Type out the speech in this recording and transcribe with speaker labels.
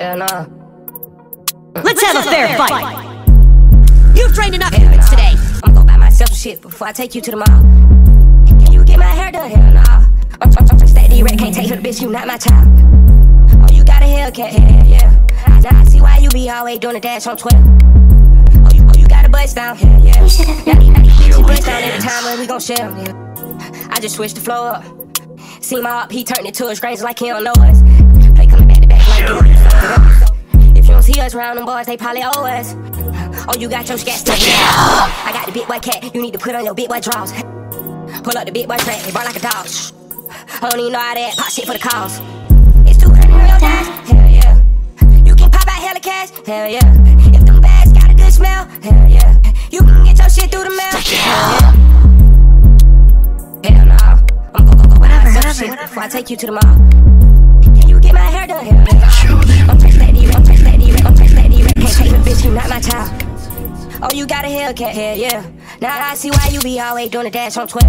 Speaker 1: Hell nah.
Speaker 2: Let's have a fair fight. You've trained enough humans today.
Speaker 1: I'm gonna buy myself some shit before I take you to the mall. Can you get my hair done? Hell nah. I'm, I'm, I'm steady red, can't take her, bitch, you not my child. Oh, you got a Hellcat, yeah, yeah. Now I see why you be always doing the dash on Twitter. Oh, you, oh, you got a bust down, yeah, yeah. Now these, now these bitches bust down every time, but we gon' share 'em, yeah. I just switched the flow up. See my up, he turned it to a stranger like he don't know us. Play coming back to back like this. If you don't see us round them boys, they probably owe us. Oh, you got your scats to I got the big white cat, you need to put on your big white drawers. Pull up the big white track, bark like a dog. I don't even know how that pop shit for the cause. It's 200 on your dash, hell yeah. You can pop out hella cash, hell yeah. If them bags got a good smell, hell yeah. You can get your shit through the mail, hell yeah. Hell nah, I'm gon' go go whatever, whatever. Shit before I take you to the mall. Oh, you got a Hellcat head, yeah. Now I see why you be always doing the dash on Twitter.